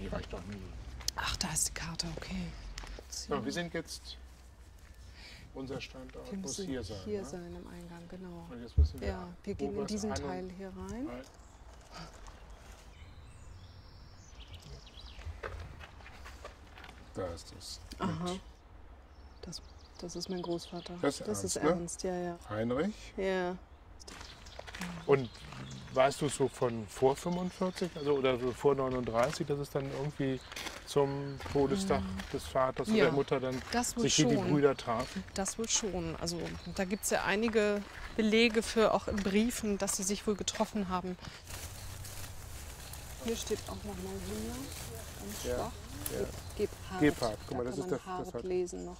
die reicht doch nie. Ach, da ist die Karte, okay. So, wir sind jetzt, unser Standort Wir muss hier sein. Hier ne? sein im Eingang, genau. Und jetzt müssen wir, Ja, wir gehen in diesen Teil hier rein. Da ist es. Aha. Das, das ist mein Großvater. Das ist ist Ernst, ne? Ernst, ja, ja. Heinrich. Ja. Und weißt du so von vor 45, also oder so vor 39, dass es dann irgendwie zum Todestag des Vaters oder Ja, der Mutter dann Das sich hier die. Brüder trafen? Das wohl schon. Also da gibt es ja einige Belege für auch in Briefen, dass sie sich wohl getroffen haben. Hier steht auch nochmal Himmler, ganz Ja, schwach. ja. Gebhardt. Gebhardt, guck Da mal, das kann ist das Hart hat- lesen noch.